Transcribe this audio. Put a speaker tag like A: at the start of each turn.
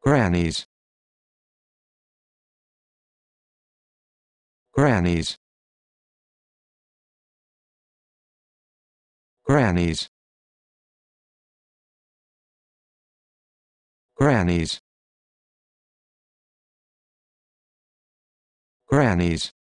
A: grannies. Grannies. Grannies. Grannies. Grannies.